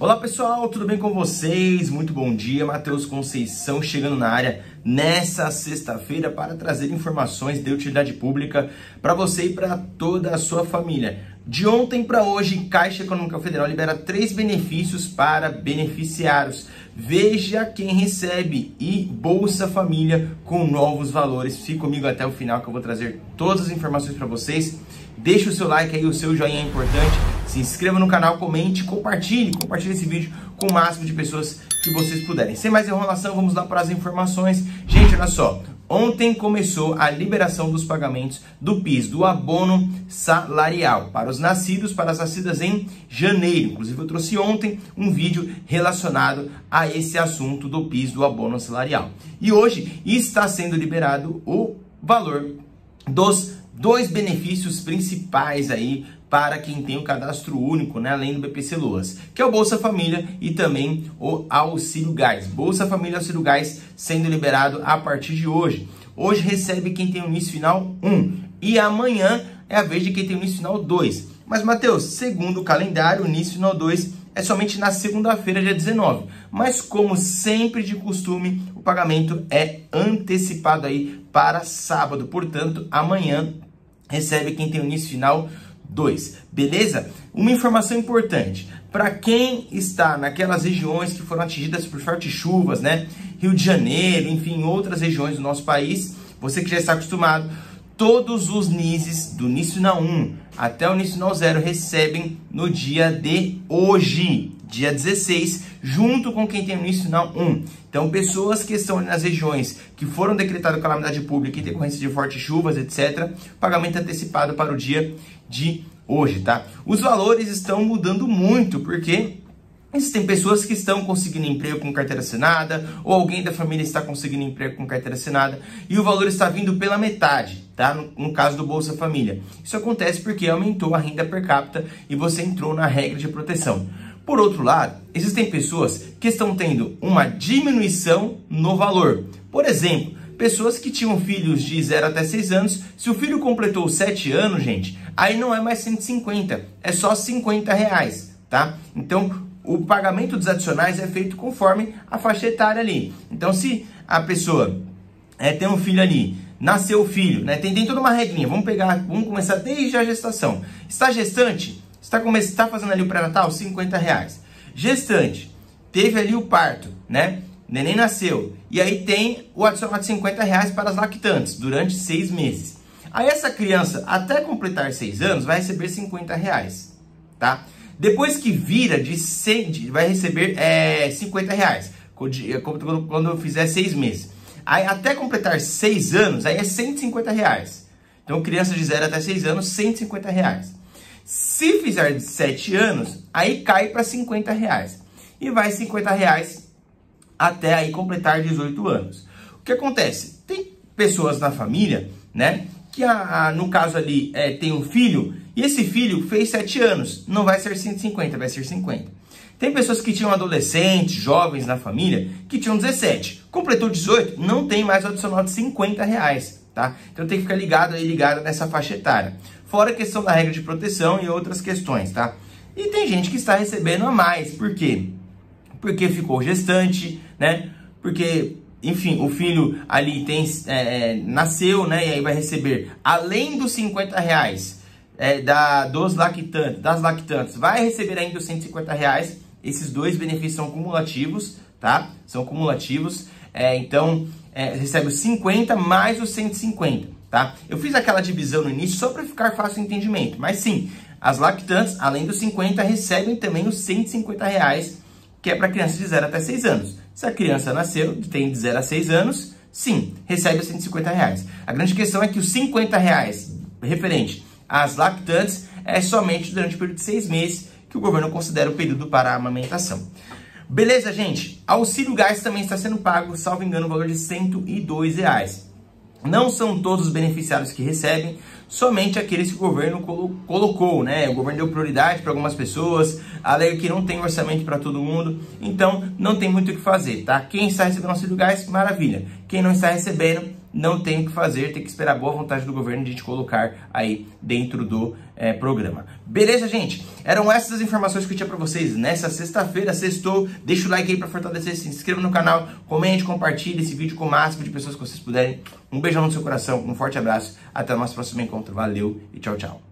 Olá pessoal, tudo bem com vocês? Muito bom dia, Matheus Conceição chegando na área nessa sexta-feira para trazer informações de utilidade pública para você e para toda a sua família. De ontem para hoje, Caixa Econômica Federal libera três benefícios para beneficiários. Veja quem recebe e Bolsa Família com novos valores. Fique comigo até o final que eu vou trazer todas as informações para vocês. Deixe o seu like aí, o seu joinha é importante. Se inscreva no canal, comente, compartilhe, compartilhe esse vídeo com o máximo de pessoas que vocês puderem. Sem mais enrolação, vamos lá para as informações. Gente, olha só. Ontem começou a liberação dos pagamentos do PIS, do abono salarial, para os nascidos, para as nascidas em janeiro. Inclusive, eu trouxe ontem um vídeo relacionado a esse assunto do PIS, do abono salarial. E hoje está sendo liberado o valor dos dois benefícios principais aí para quem tem o cadastro único, né, além do BPC Loas, que é o Bolsa Família e também o Auxílio Gás. Bolsa Família e Auxílio Gás sendo liberado a partir de hoje. Hoje recebe quem tem o início final 1 e amanhã é a vez de quem tem o início final 2. Mas, Matheus, segundo o calendário, o início final 2 é somente na segunda-feira, dia 19. Mas, como sempre de costume, o pagamento é antecipado aí para sábado. Portanto, amanhã recebe quem tem o início final 2. Beleza? Uma informação importante. Para quem está naquelas regiões que foram atingidas por fortes chuvas, né? Rio de Janeiro, enfim, outras regiões do nosso país, você que já está acostumado, todos os NISes do Nicional 1 até o Nicional 0 recebem no dia de hoje, dia 16, junto com quem tem o Nicional 1. Então, pessoas que estão nas regiões que foram decretadas calamidade pública e decorrência de fortes chuvas, etc., pagamento antecipado para o dia de hoje, tá? Os valores estão mudando muito, porque Existem pessoas que estão conseguindo emprego com carteira assinada, ou alguém da família está conseguindo emprego com carteira assinada, e o valor está vindo pela metade, tá? No, no, caso do Bolsa Família. Isso acontece porque aumentou a renda per capita e você entrou na regra de proteção. Por outro lado, existem pessoas que estão tendo uma diminuição no valor. Por exemplo, pessoas que tinham filhos de 0 até 6 anos, se o filho completou 7 anos, gente, aí não é mais 150, é só 50 reais, tá? Então, o pagamento dos adicionais é feito conforme a faixa etária ali. Então, se a pessoa é, tem um filho ali, nasceu o filho, né? Tem, tem toda uma regrinha. Vamos pegar, vamos começar desde a gestação. Está gestante? Está está fazendo ali o pré-natal, 50 reais. Gestante, teve ali o parto, né? Neném nasceu. E aí tem o adicional de 50 reais para as lactantes durante seis meses. Aí essa criança, até completar seis anos, vai receber 50 reais, tá? Depois que vira de 100, vai receber é, 50 reais, quando, quando fizer seis meses. Aí até completar seis anos, aí é 150 reais. Então criança de 0 até 6 anos, 150 reais. Se fizer de 7 anos, aí cai para 50 reais. E vai 50 reais até aí completar 18 anos. O que acontece? Tem pessoas na família, né? Que a, a no caso ali é, tem um filho e esse filho fez 7 anos. Não vai ser 150, vai ser 50. Tem pessoas que tinham adolescentes, jovens na família, que tinham 17. Completou 18, não tem mais o adicional de 50 reais tá? Então tem que ficar ligado aí, ligado nessa faixa etária. Fora a questão da regra de proteção e outras questões, tá? E tem gente que está recebendo a mais, por quê? Porque ficou gestante, né? Porque, enfim, o filho ali tem, é, é nasceu, né? E aí vai receber, além dos 50 reais é, da, dos lactantes, das lactantes, vai receber ainda os 150 reais. Esses dois benefícios são cumulativos, tá? São cumulativos. É, então, é, recebe os 50 mais os 150, tá? Eu fiz aquela divisão no início só para ficar fácil o entendimento, mas sim, as lactantes, além dos 50, recebem também os 150 reais, que é para crianças de 0 até 6 anos. Se a criança nasceu, tem de 0 a 6 anos, sim, recebe os 150 reais. A grande questão é que os 50 reais referente às lactantes é somente durante o período de 6 meses que o governo considera o período para a amamentação. Beleza, gente? Auxílio gás também está sendo pago, salvo engano, o valor de 102 reais. Não são todos os beneficiários que recebem, somente aqueles que o governo colo colocou, né? O governo deu prioridade para algumas pessoas, alega que não tem orçamento para todo mundo, então não tem muito o que fazer, tá? Quem está recebendo auxílio gás, maravilha. Quem não está recebendo, não tem o que fazer, tem que esperar a boa vontade do governo de a gente colocar aí dentro do é, programa. Beleza, gente? Eram essas as informações que eu tinha para vocês nessa sexta-feira. Sextou. Deixa o like aí para fortalecer, se inscreva no canal, comente, compartilhe esse vídeo com o máximo de pessoas que vocês puderem. Um beijão no seu coração, um forte abraço. Até o nosso próximo encontro. Valeu e tchau, tchau.